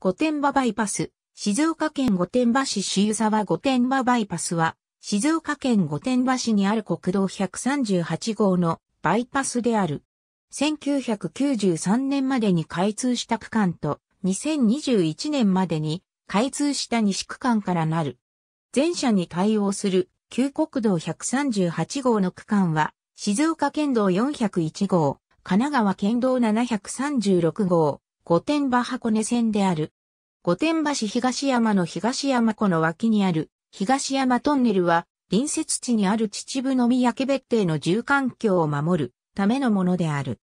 御殿場バイパス、静岡県御殿場市主湯沢御殿場バイパスは、静岡県御殿場市にある国道138号のバイパスである。1993年までに開通した区間と、2021年までに開通した西区間からなる。全車に対応する旧国道138号の区間は、静岡県道401号、神奈川県道736号、御殿場箱根線である。御殿場市東山の東山湖の脇にある東山トンネルは隣接地にある秩父の宮家別邸の住環境を守るためのものである。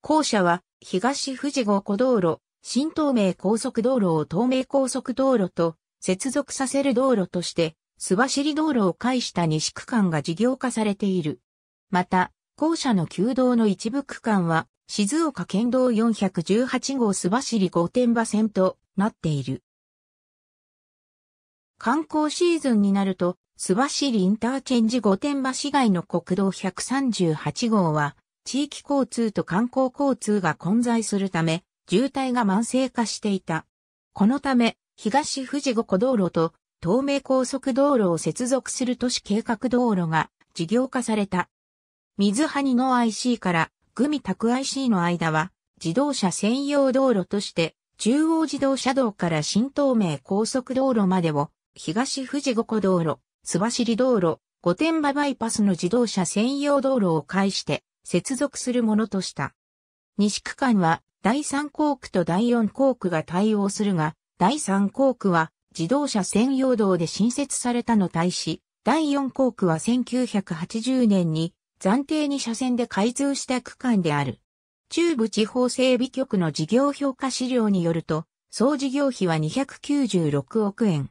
校舎は東富士五湖道路、新東名高速道路を東名高速道路と接続させる道路として須走道路を介した西区間が事業化されている。また、校舎の旧道の一部区間は、静岡県道418号須走御殿場線となっている。観光シーズンになると、須走インターチェンジ御殿場市街の国道138号は、地域交通と観光交通が混在するため、渋滞が慢性化していた。このため、東富士五湖道路と東名高速道路を接続する都市計画道路が事業化された。水埴の IC からグミタク IC の間は自動車専用道路として中央自動車道から新東名高速道路までを東富士五湖道路、須走道路、御殿場バイパスの自動車専用道路を介して接続するものとした。西区間は第3工区と第4工区が対応するが、第3工区は自動車専用道で新設されたの対し、第4工区は1980年に暫定に車線で開通した区間である。中部地方整備局の事業評価資料によると、総事業費は296億円。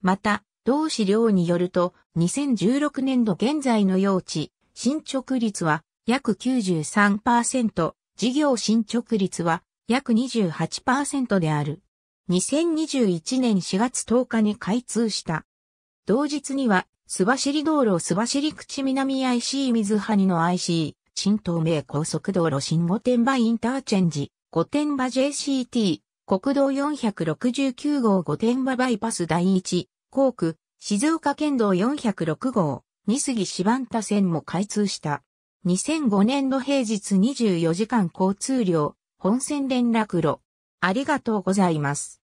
また、同資料によると、2016年度現在の用地、進捗率は約93%、事業進捗率は約28%である。2021年4月10日に開通した。同日には須走道路須走口南 IC 水埴の IC、新東名高速道路新御殿場インターチェンジ、御殿場 JCT、国道469号御殿場バイパス第一、航区、静岡県道406号、二杉芝田線も開通した。2005年度平日24時間交通量、本線連絡路。ありがとうございます。